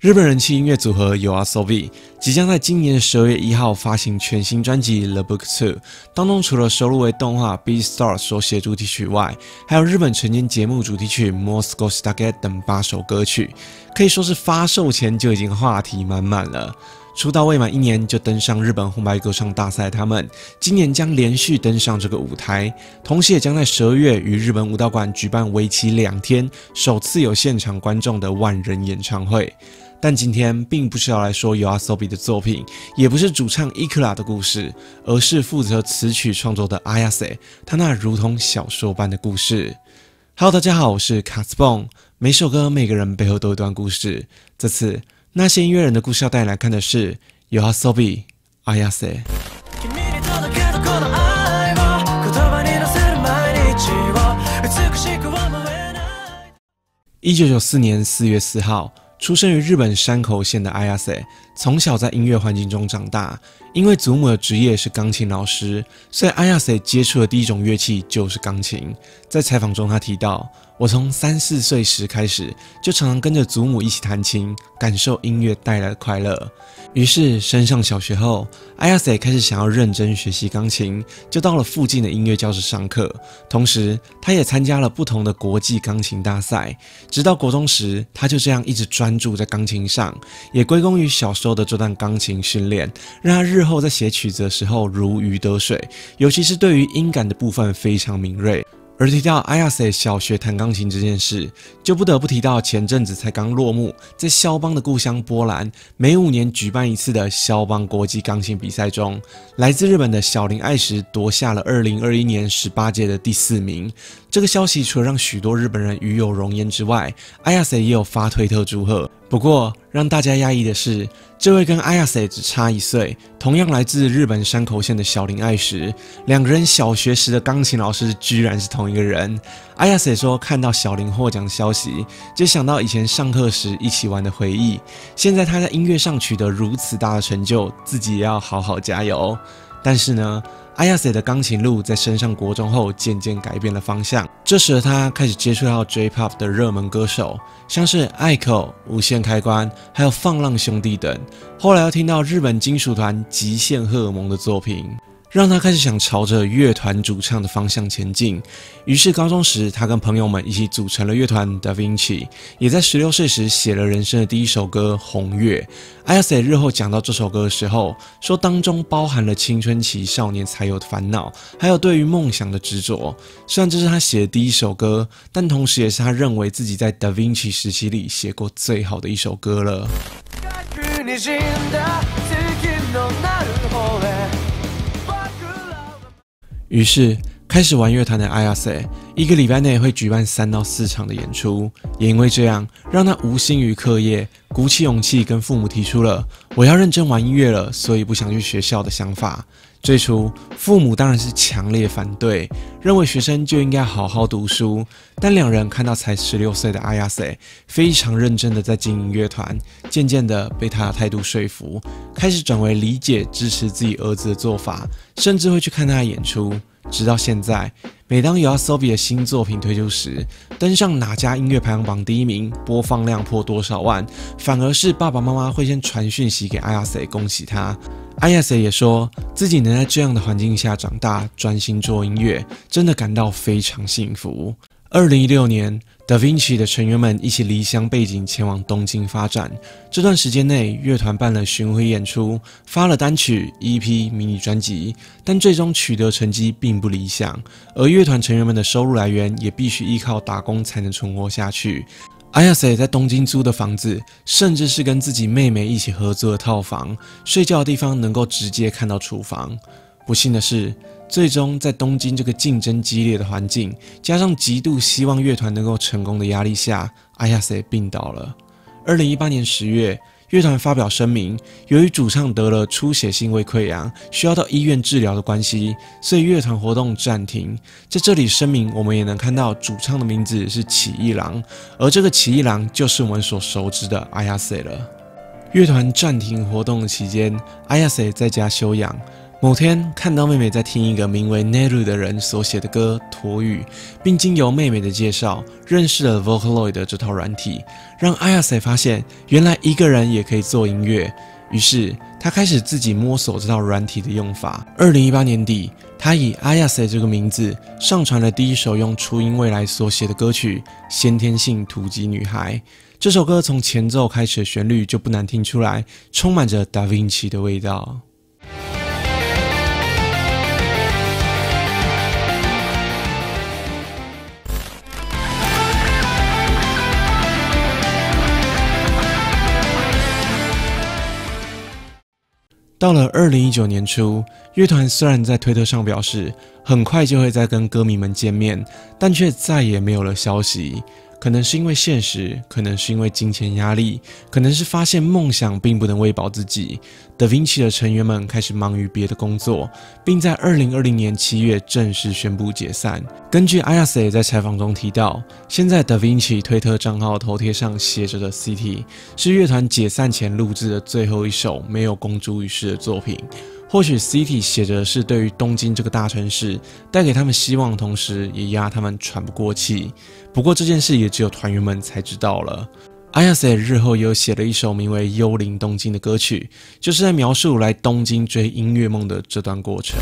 日本人气音乐组合 YOASOBI 即将在今年十二月一号发行全新专辑《The Book Two》，当中除了收录为动画《Beastars》所写主题曲外，还有日本晨间节目主题曲《Moscow Stargate》等八首歌曲，可以说是发售前就已经话题满满了。出道未满一年就登上日本红白歌唱大赛，他们今年将连续登上这个舞台，同时也将在十二月于日本武道馆举办为期两天、首次有现场观众的万人演唱会。但今天并不是要来说 YOASOBI 的作品，也不是主唱 Ikura 的故事，而是负责词曲创作的 Ayase，他那如同小说般的故事。Hello，大家好，我是卡斯蹦，每首歌每个人背后都有一段故事。这次那些音乐人的故事要带来看的是 YOASOBI Ayase。一九九四年四月四号。出生于日本山口县的 Ayase，从小在音乐环境中长大。因为祖母的职业是钢琴老师，所以阿亚塞接触的第一种乐器就是钢琴。在采访中，他提到：“我从三四岁时开始，就常常跟着祖母一起弹琴，感受音乐带来的快乐。”于是升上小学后阿亚塞开始想要认真学习钢琴，就到了附近的音乐教室上课。同时，他也参加了不同的国际钢琴大赛。直到国中时，他就这样一直专注在钢琴上，也归功于小时候的这段钢琴训练，让他日后在写曲子的时候如鱼得水，尤其是对于音感的部分非常敏锐。而提到 Ayase 小学弹钢琴这件事，就不得不提到前阵子才刚落幕，在肖邦的故乡波兰，每五年举办一次的肖邦国际钢琴比赛中，来自日本的小林爱实夺下了2021年十八届的第四名。这个消息除了让许多日本人与有荣焉之外，Ayase 也有发推特祝贺。不过，让大家压抑的是，这位跟 Ayase 只差一岁，同样来自日本山口县的小林爱实，两个人小学时的钢琴老师居然是同一个人。Ayase 说，看到小林获奖的消息，就想到以前上课时一起玩的回忆。现在他在音乐上取得如此大的成就，自己也要好好加油。但是呢阿亚塞的钢琴路在升上国中后渐渐改变了方向。这时的他开始接触到 J-Pop 的热门歌手，像是 Aiko、无线开关，还有放浪兄弟等。后来又听到日本金属团极限荷尔蒙的作品。让他开始想朝着乐团主唱的方向前进。于是高中时，他跟朋友们一起组成了乐团 Da Vinci，也在十六岁时写了人生的第一首歌《红月》。Ayase 日后讲到这首歌的时候，说当中包含了青春期少年才有的烦恼，还有对于梦想的执着。虽然这是他写的第一首歌，但同时也是他认为自己在 Da Vinci 时期里写过最好的一首歌了。于是，开始玩乐团的 Ayase，一个礼拜内会举办三到四场的演出。也因为这样，让他无心于课业，鼓起勇气跟父母提出了“我要认真玩音乐了，所以不想去学校”的想法。最初，父母当然是强烈反对，认为学生就应该好好读书。但两人看到才十六岁的 Ayase 非常认真的在经营乐团，渐渐的被他的态度说服，开始转为理解支持自己儿子的做法，甚至会去看他的演出。直到现在，每当 YOASOBI 的新作品推出时，登上哪家音乐排行榜第一名，播放量破多少万，反而是爸爸妈妈会先传讯息给阿亚瑟恭喜他。阿亚瑟也说自己能在这样的环境下长大，专心做音乐，真的感到非常幸福。二零一六年，Da Vinci 的成员们一起离乡背井前往东京发展。这段时间内，乐团办了巡回演出，发了单曲、EP、迷你专辑，但最终取得成绩并不理想。而乐团成员们的收入来源也必须依靠打工才能存活下去。Ayase 在东京租的房子，甚至是跟自己妹妹一起合租的套房，睡觉的地方能够直接看到厨房。不幸的是。最终，在东京这个竞争激烈的环境，加上极度希望乐团能够成功的压力下，Ayase 病倒了。二零一八年十月，乐团发表声明，由于主唱得了出血性胃溃疡，需要到医院治疗的关系，所以乐团活动暂停。在这里声明，我们也能看到主唱的名字是起一郎，而这个起一郎就是我们所熟知的 Ayase 了。乐团暂停活动的期间，Ayase 在家休养。某天看到妹妹在听一个名为 Neru 的人所写的歌《驼语》，并经由妹妹的介绍认识了 Vocaloid 的这套软体，让 Ayase 发现原来一个人也可以做音乐。于是他开始自己摸索这套软体的用法。二零一八年底，他以 Ayase 这个名字上传了第一首用初音未来所写的歌曲《先天性突击女孩》。这首歌从前奏开始的旋律就不难听出来，充满着 Da Vinci 的味道。到了二零一九年初，乐团虽然在推特上表示很快就会再跟歌迷们见面，但却再也没有了消息。可能是因为现实，可能是因为金钱压力，可能是发现梦想并不能喂饱自己。Da Vinci 的成员们开始忙于别的工作，并在二零二零年七月正式宣布解散。根据 Ayase 在采访中提到，现在 Da Vinci 推特账号头贴上写着的 City 是乐团解散前录制的最后一首没有公诸于世的作品。或许 City 写着是对于东京这个大城市带给他们希望的，同时也压他们喘不过气。不过这件事也只有团员们才知道了。Ayase 日后也有写了一首名为《幽灵东京》的歌曲，就是在描述来东京追音乐梦的这段过程。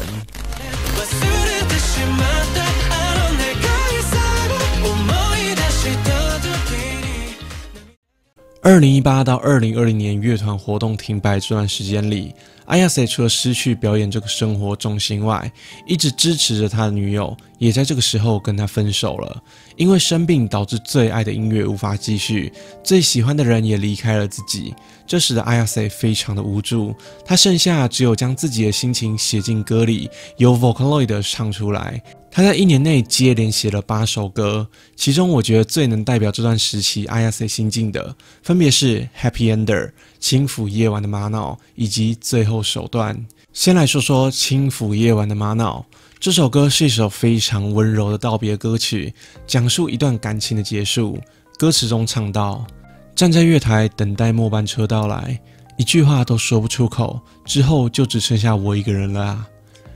二零一八到二零二零年乐团活动停摆这段时间里。Ayase 除了失去表演这个生活重心外，一直支持着他的女友，也在这个时候跟他分手了。因为生病导致最爱的音乐无法继续，最喜欢的人也离开了自己，这使得 Ayase 非常的无助。他剩下只有将自己的心情写进歌里，由 Vocaloid 唱出来。他在一年内接连写了八首歌，其中我觉得最能代表这段时期 Ayase 心境的，分别是 Happy Ender、轻抚夜晚的玛瑙以及最后手段。先来说说轻抚夜晚的玛瑙，这首歌是一首非常温柔的道别歌曲，讲述一段感情的结束。歌词中唱到：站在月台等待末班车到来，一句话都说不出口，之后就只剩下我一个人了啊。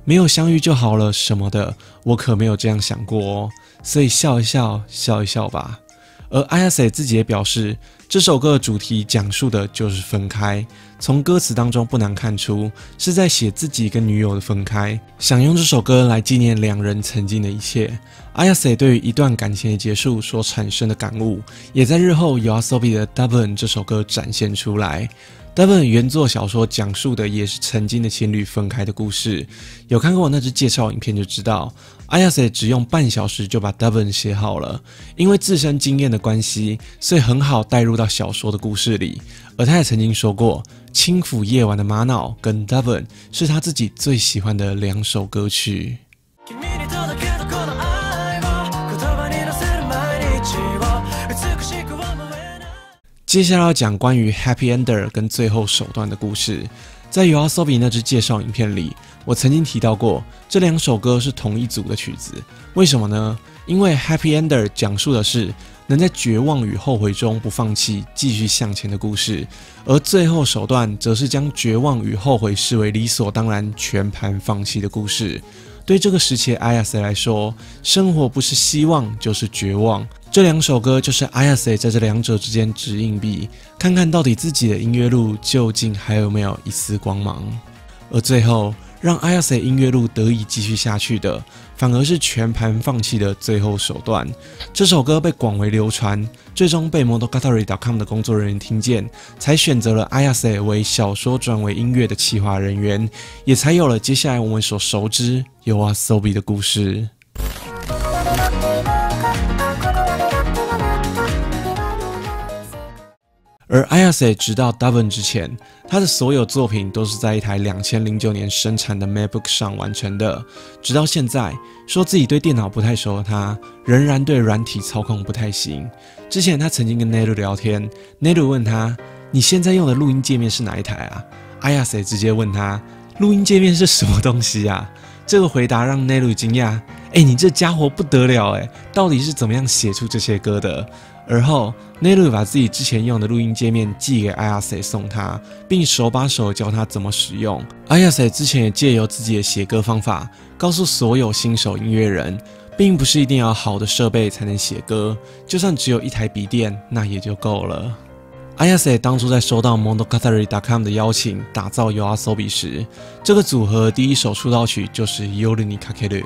没有相遇就好了什么的，我可没有这样想过哦。所以笑一笑，笑一笑吧。而 Ayase 自己也表示，这首歌的主题讲述的就是分开。从歌词当中不难看出，是在写自己跟女友的分开，想用这首歌来纪念两人曾经的一切。Ayase 对于一段感情的结束所产生的感悟，也在日后 Yasobi 的 Double 这首歌展现出来。Devon 原作小说讲述的也是曾经的情侣分开的故事，有看过我那支介绍影片就知道，Ayase 只用半小时就把 Devon 写好了，因为自身经验的关系，所以很好带入到小说的故事里。而他也曾经说过，《轻抚夜晚的玛瑙》跟 Devon 是他自己最喜欢的两首歌曲。接下来要讲关于 Happy Ender 跟最后手段的故事。在 Yoasobi 那支介绍影片里，我曾经提到过，这两首歌是同一组的曲子。为什么呢？因为 Happy Ender 讲述的是能在绝望与后悔中不放弃、继续向前的故事，而最后手段则是将绝望与后悔视为理所当然、全盘放弃的故事。对这个时期的 IAS 来说，生活不是希望就是绝望。这两首歌就是 Ayase 在这两者之间掷硬币，看看到底自己的音乐路究竟还有没有一丝光芒。而最后让 Ayase 音乐路得以继续下去的，反而是全盘放弃的最后手段。这首歌被广为流传，最终被 Monogatari.com 的工作人员听见，才选择了 Ayase 为小说转为音乐的企划人员，也才有了接下来我们所熟知 Yoasobi 的故事。而 Ayase 直到 Devon 之前，他的所有作品都是在一台两千零九年生产的 MacBook 上完成的。直到现在，说自己对电脑不太熟的他，仍然对软体操控不太行。之前他曾经跟 Neru 聊天，Neru 问他：“你现在用的录音界面是哪一台啊？”Ayase 直接问他：“录音界面是什么东西啊？”这个回答让 Neru 惊讶：“哎，你这家伙不得了哎，到底是怎么样写出这些歌的？”而后内鲁把自己之前用的录音界面寄给阿亚塞送他，并手把手教他怎么使用。阿亚塞之前也借由自己的写歌方法，告诉所有新手音乐人，并不是一定要好的设备才能写歌，就算只有一台笔电，那也就够了。阿亚塞当初在收到 Monogatari.com 的邀请打造 YOASOBI 时，这个组合第一首出道曲就是《Yoru ni Kakeru》。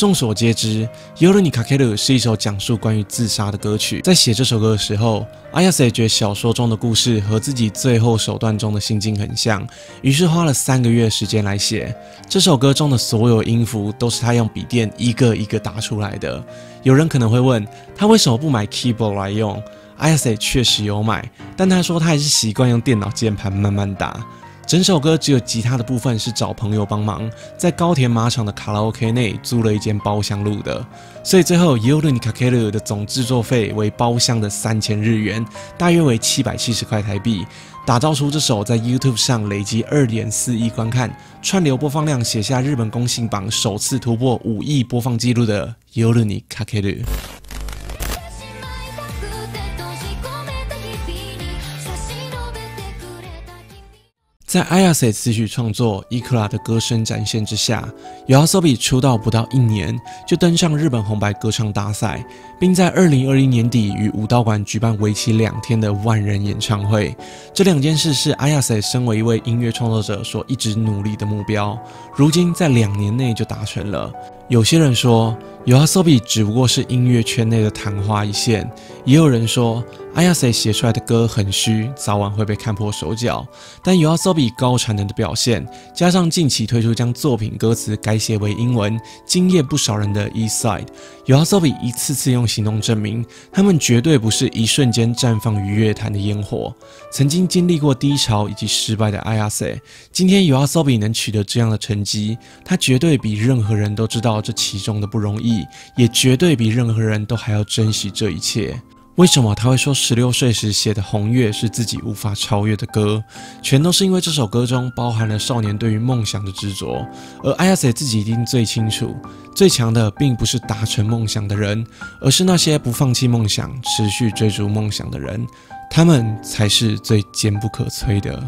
众所皆知，《Yoru ni Kakeru》是一首讲述关于自杀的歌曲。在写这首歌的时候，阿亚塞觉得小说中的故事和自己最后手段中的心境很像，于是花了三个月时间来写这首歌中的所有音符，都是他用笔电一个一个打出来的。有人可能会问他为什么不买 keyboard 来用？阿亚塞确实有买，但他说他还是习惯用电脑键盘慢慢打。整首歌只有吉他的部分是找朋友帮忙，在高田马场的卡拉 OK 内租了一间包厢录的，所以最后 Yoru ni Kakeru 的总制作费为包厢的三千日元，大约为七百七十块台币，打造出这首在 YouTube 上累积二点四亿观看、串流播放量写下日本公信榜首次突破五亿播放纪录的 Yoru ni Kakeru。在 Ayase 词曲创作、伊克拉的歌声展现之下，YOASOBI 出道不到一年就登上日本红白歌唱大赛，并在2021年底于武道馆举办为期两天的万人演唱会。这两件事是 Ayase 身为一位音乐创作者所一直努力的目标，如今在两年内就达成了。有些人说，YOASOBI 只不过是音乐圈内的昙花一现，也有人说。阿亚塞写出来的歌很虚，早晚会被看破手脚。但 YOASOBI 高产能的表现，加上近期推出将作品歌词改写为英文，惊艳不少人的 East Side，YOASOBI 一次次用行动证明，他们绝对不是一瞬间绽放于乐坛的烟火。曾经经历过低潮以及失败的阿亚塞，今天 YOASOBI 能取得这样的成绩，他绝对比任何人都知道这其中的不容易，也绝对比任何人都还要珍惜这一切。为什么他会说十六岁时写的《红月》是自己无法超越的歌？全都是因为这首歌中包含了少年对于梦想的执着。而 Ayase 自己一定最清楚，最强的并不是达成梦想的人，而是那些不放弃梦想、持续追逐梦想的人，他们才是最坚不可摧的。